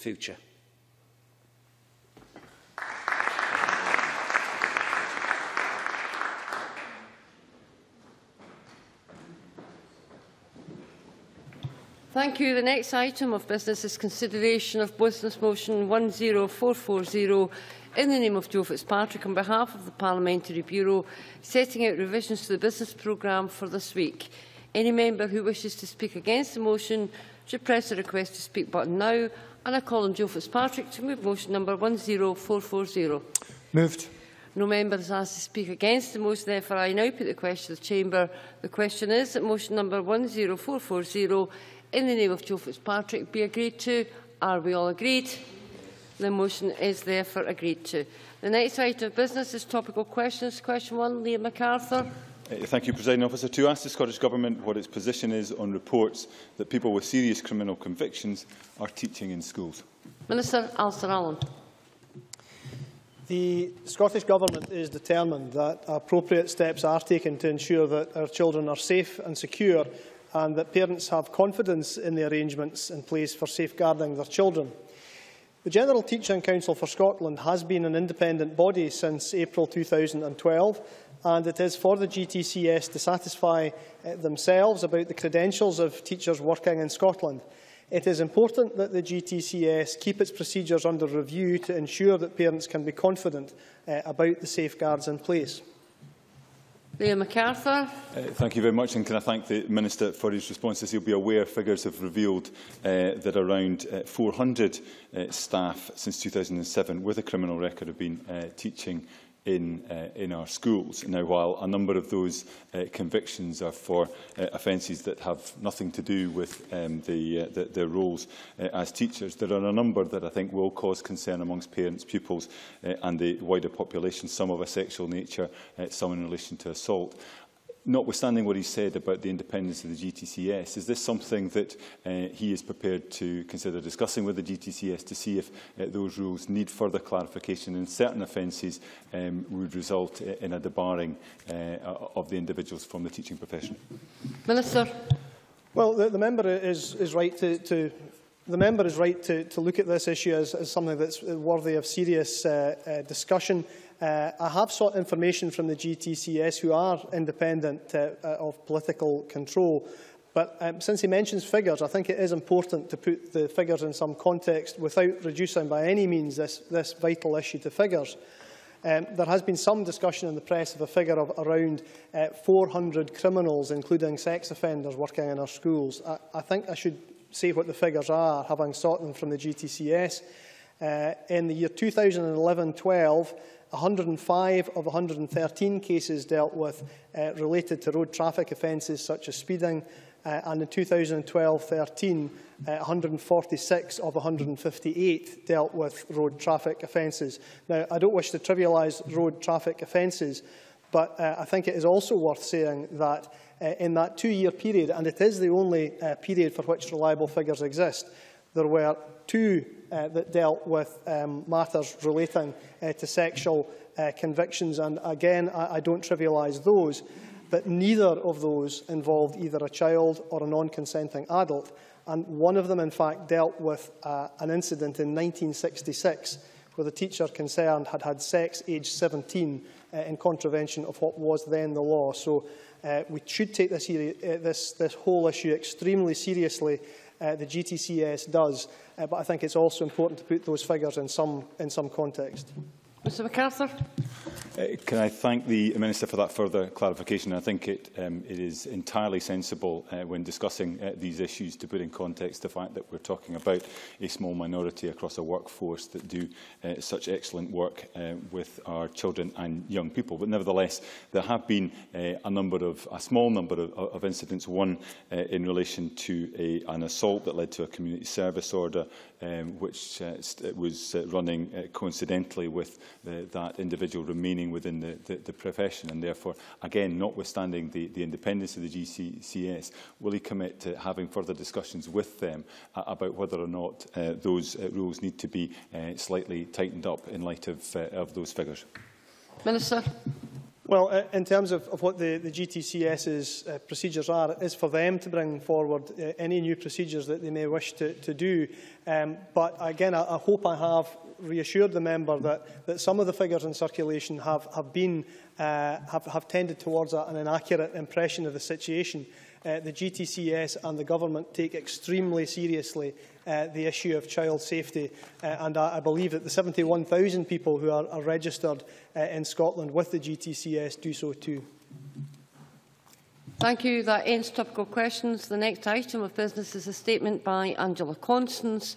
future. Thank you. The next item of business is consideration of Business Motion 10440 in the name of Joe Fitzpatrick on behalf of the Parliamentary Bureau setting out revisions to the business programme for this week. Any member who wishes to speak against the motion should press the request to speak button now. And I call on Joe Fitzpatrick to move motion number 10440. Moved. No member has asked to speak against the motion, therefore I now put the question to the Chamber. The question is that motion number 10440 in the name of Joe Fitzpatrick be agreed to. Are we all agreed? The motion is therefore agreed to. The next item of business is topical questions. Question one, Liam MacArthur. Uh, thank you, President Officer. To ask the Scottish Government what its position is on reports that people with serious criminal convictions are teaching in schools. Minister Alasdair Allan. The Scottish Government is determined that appropriate steps are taken to ensure that our children are safe and secure and that parents have confidence in the arrangements in place for safeguarding their children. The General Teaching Council for Scotland has been an independent body since April 2012 and it is for the GTCS to satisfy uh, themselves about the credentials of teachers working in Scotland. It is important that the GTCS keep its procedures under review to ensure that parents can be confident uh, about the safeguards in place. Liam McArthur. Uh, thank you very much and can I thank the Minister for his responses. He'll be aware figures have revealed uh, that around uh, 400 uh, staff since 2007 with a criminal record have been uh, teaching in, uh, in our schools. Now, while a number of those uh, convictions are for uh, offences that have nothing to do with um, the, uh, the, their roles uh, as teachers, there are a number that I think will cause concern amongst parents, pupils uh, and the wider population, some of a sexual nature, uh, some in relation to assault. Notwithstanding what he said about the independence of the GTCS, is this something that uh, he is prepared to consider discussing with the GTCS to see if uh, those rules need further clarification and certain offences um, would result in a debarring uh, of the individuals from the teaching profession? Minister. Well, the, the member is, is right to, to the member is right to, to look at this issue as, as something that's worthy of serious uh, uh, discussion. Uh, I have sought information from the GTCS, who are independent uh, uh, of political control. But um, since he mentions figures, I think it is important to put the figures in some context without reducing by any means this, this vital issue to figures. Um, there has been some discussion in the press of a figure of around uh, 400 criminals, including sex offenders, working in our schools. I, I think I should say what the figures are, having sought them from the GTCS. Uh, in the year 2011-12, 105 of 113 cases dealt with uh, related to road traffic offences such as speeding, uh, and in 2012-13, uh, 146 of 158 dealt with road traffic offences. Now, I don't wish to trivialise road traffic offences, but uh, I think it is also worth saying that uh, in that two-year period, and it is the only uh, period for which reliable figures exist, there were two uh, that dealt with um, matters relating uh, to sexual uh, convictions. And again, I, I don't trivialise those, but neither of those involved either a child or a non-consenting adult. And one of them, in fact, dealt with uh, an incident in 1966 where the teacher concerned had had sex aged 17 uh, in contravention of what was then the law. So uh, we should take this, uh, this, this whole issue extremely seriously uh, the GTCS does. Uh, but I think it's also important to put those figures in some, in some context. Mr MacArthur. Uh, can I thank the Minister for that further clarification? I think it, um, it is entirely sensible uh, when discussing uh, these issues to put in context the fact that we're talking about a small minority across a workforce that do uh, such excellent work uh, with our children and young people. But nevertheless, there have been uh, a number of, a small number of, of incidents, one uh, in relation to a, an assault that led to a community service order um, which uh, was uh, running uh, coincidentally with the, that individual remaining within the, the, the profession. And therefore, again, notwithstanding the, the independence of the GCCS, will he commit to having further discussions with them uh, about whether or not uh, those uh, rules need to be uh, slightly tightened up in light of, uh, of those figures? Minister. Well, uh, in terms of, of what the, the GTCS's uh, procedures are, it is for them to bring forward uh, any new procedures that they may wish to, to do. Um, but again, I, I hope I have reassured the member that, that some of the figures in circulation have, have been uh, have, have tended towards an inaccurate impression of the situation. Uh, the GTCS and the government take extremely seriously uh, the issue of child safety uh, and I, I believe that the 71,000 people who are, are registered uh, in Scotland with the GTCS do so too. Thank you. That ends topical questions. The next item of business is a statement by Angela Constance